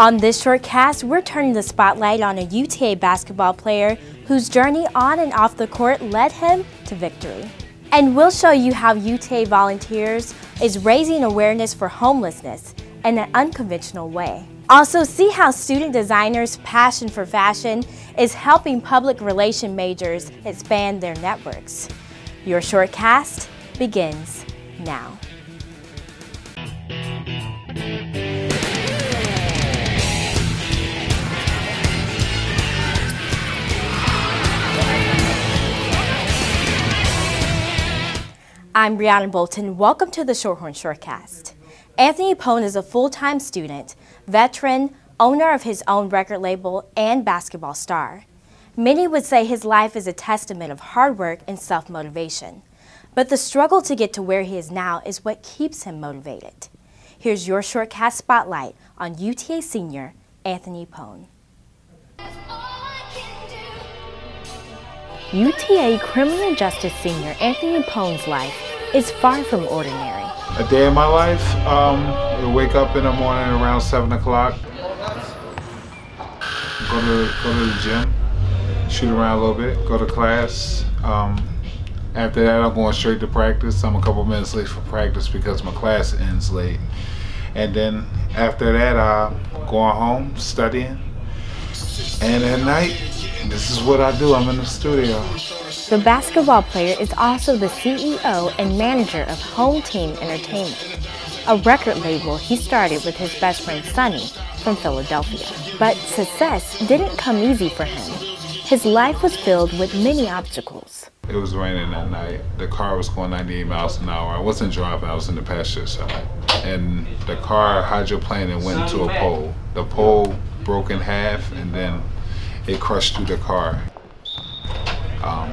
On this short cast, we're turning the spotlight on a UTA basketball player whose journey on and off the court led him to victory. And we'll show you how UTA Volunteers is raising awareness for homelessness in an unconventional way. Also, see how student designers' passion for fashion is helping public relation majors expand their networks. Your short cast begins now. I'm Briana Bolton. Welcome to the Shorthorn Shortcast. Anthony Pone is a full-time student, veteran, owner of his own record label, and basketball star. Many would say his life is a testament of hard work and self-motivation. But the struggle to get to where he is now is what keeps him motivated. Here's your Shortcast spotlight on UTA senior Anthony Pone. UTA criminal justice senior Anthony Pone's life is far from ordinary. A day in my life, um, I wake up in the morning around 7 o'clock, go to, go to the gym, shoot around a little bit, go to class. Um, after that, I'm going straight to practice. I'm a couple minutes late for practice because my class ends late. And then after that, I'm going home, studying. And at night, this is what I do. I'm in the studio. The basketball player is also the CEO and manager of Home Team Entertainment, a record label he started with his best friend Sonny from Philadelphia. But success didn't come easy for him. His life was filled with many obstacles. It was raining that night. The car was going 98 miles an hour. I wasn't driving, I was in the passenger side. And the car hydroplaned and went into a pole. The pole broke in half and then it crushed through the car. Um,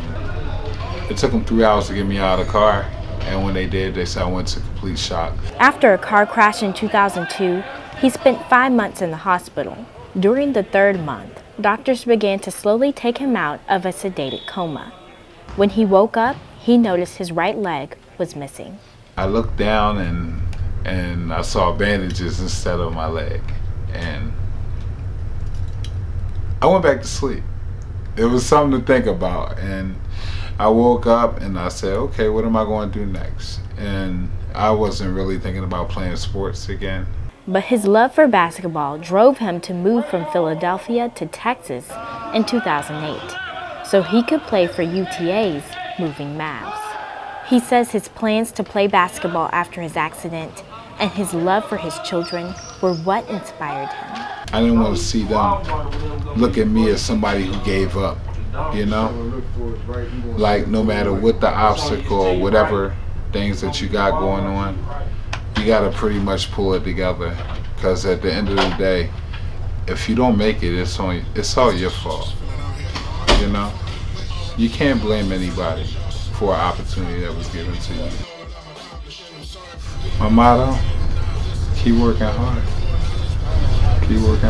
it took them three hours to get me out of the car, and when they did, they said I went to complete shock. After a car crash in 2002, he spent five months in the hospital. During the third month, doctors began to slowly take him out of a sedated coma. When he woke up, he noticed his right leg was missing. I looked down and and I saw bandages instead of my leg, and I went back to sleep. It was something to think about. And I woke up and I said, okay, what am I going to do next? And I wasn't really thinking about playing sports again. But his love for basketball drove him to move from Philadelphia to Texas in 2008 so he could play for UTA's Moving Mavs. He says his plans to play basketball after his accident and his love for his children were what inspired him. I didn't want to see them look at me as somebody who gave up, you know? Like no matter what the obstacle or whatever things that you got going on, you got to pretty much pull it together because at the end of the day, if you don't make it, it's on it's all your fault. You know? You can't blame anybody for an opportunity that was given to you. My motto, keep working hard. Working.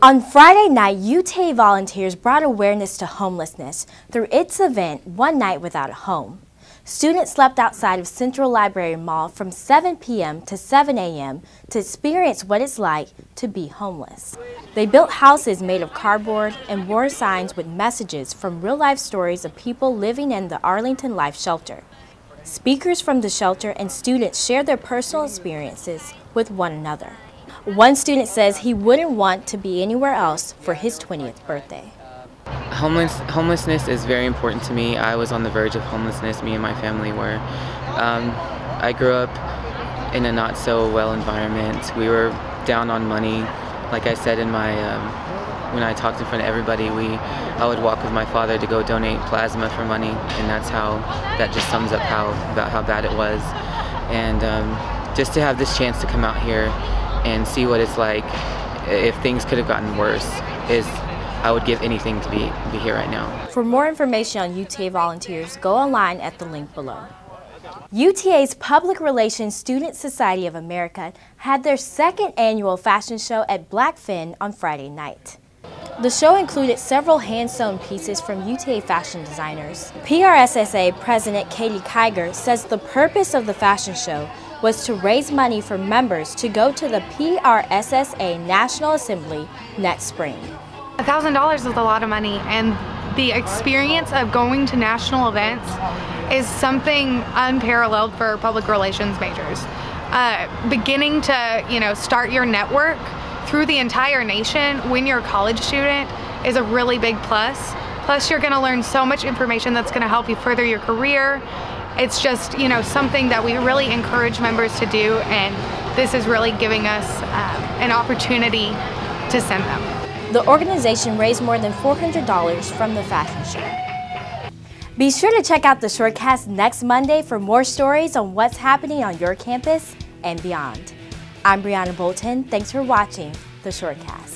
On Friday night, UTA volunteers brought awareness to homelessness through its event, One Night Without a Home. Students slept outside of Central Library Mall from 7 p.m. to 7 a.m. to experience what it's like to be homeless. They built houses made of cardboard and wore signs with messages from real-life stories of people living in the Arlington Life Shelter. Speakers from the shelter and students share their personal experiences with one another. One student says he wouldn't want to be anywhere else for his 20th birthday. Homeless, homelessness is very important to me. I was on the verge of homelessness, me and my family were. Um, I grew up in a not so well environment. We were down on money. Like I said in my, um, when I talked in front of everybody, we, I would walk with my father to go donate plasma for money, and that's how, that just sums up how, about how bad it was. And um, just to have this chance to come out here and see what it's like if things could have gotten worse is I would give anything to be, be here right now. For more information on UTA volunteers, go online at the link below. UTA's Public Relations Student Society of America had their second annual fashion show at Blackfinn on Friday night. The show included several hand-sewn pieces from UTA fashion designers. PRSSA President Katie Kiger says the purpose of the fashion show was to raise money for members to go to the PRSSA National Assembly next spring. $1,000 is a lot of money and the experience of going to national events is something unparalleled for public relations majors. Uh, beginning to, you know, start your network through the entire nation when you're a college student is a really big plus. Plus you're gonna learn so much information that's gonna help you further your career. It's just, you know, something that we really encourage members to do and this is really giving us um, an opportunity to send them. The organization raised more than $400 from the fashion show. Be sure to check out the Shortcast next Monday for more stories on what's happening on your campus and beyond. I'm Briana Bolton. Thanks for watching the Shortcast.